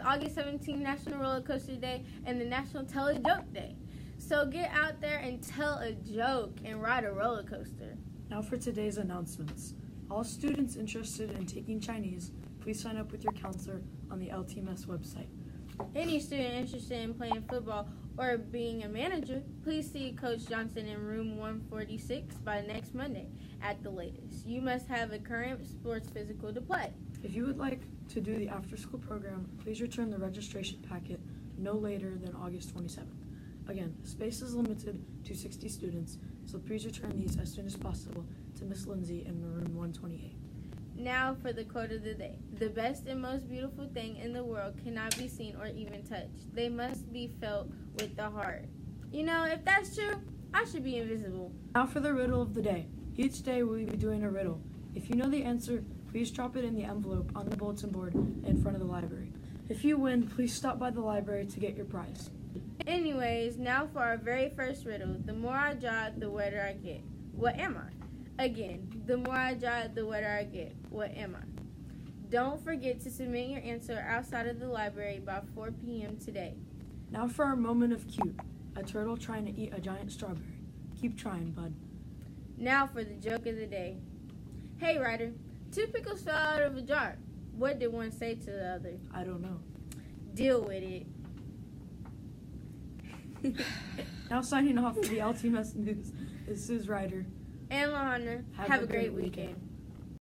August 17th National Roller Coaster Day and the National Tell a Joke Day. So get out there and tell a joke and ride a roller coaster. Now for today's announcements. All students interested in taking Chinese, please sign up with your counselor on the LTMS website. Any student interested in playing football or being a manager, please see Coach Johnson in room 146 by next Monday at the latest. You must have a current sports physical to play. If you would like to do the after school program, please return the registration packet no later than August 27th. Again, space is limited to 60 students, so please return these as soon as possible to Miss Lindsay in room 128. Now for the quote of the day. The best and most beautiful thing in the world cannot be seen or even touched. They must be felt with the heart. You know, if that's true, I should be invisible. Now for the riddle of the day. Each day we will be doing a riddle. If you know the answer, please drop it in the envelope on the bulletin board in front of the library. If you win, please stop by the library to get your prize. Anyways, now for our very first riddle. The more I jog, the wetter I get. What am I? Again, the more I draw, the wetter I get. What am I? Don't forget to submit your answer outside of the library by 4 p.m. today. Now for our moment of cute. A turtle trying to eat a giant strawberry. Keep trying, bud. Now for the joke of the day. Hey, Ryder, two pickles fell out of a jar. What did one say to the other? I don't know. Deal with it. Now signing off for the LTMS News is Suze Ryder. And Lahana, have, a great weekend.